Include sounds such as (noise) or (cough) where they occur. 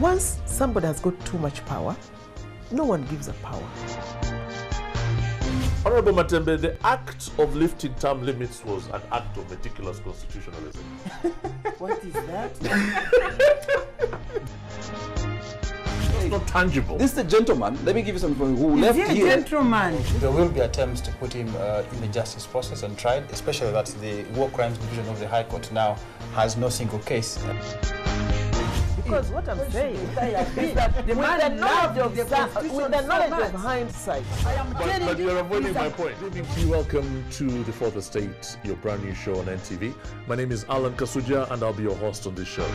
Once somebody has got too much power, no one gives up power. Honorable Matembe, the act of lifting term limits was an act of meticulous constitutionalism. (laughs) What is that? It's not tangible. This is a gentleman, let me give you some info, who Is left he a here. gentleman? There will be attempts to put him uh, in the justice process and tried, especially that the War Crimes Division of the High Court now has no single case. Because what I'm saying is that The with the man knowledge loved of the sa- Constitution with the so knowledge much. of hindsight, I am But, telling but you, you're avoiding my point. Good evening to you. Welcome to The Fourth Estate, your brand new show on NTV. My name is Allan Kasujja, and I'll be your host on this show.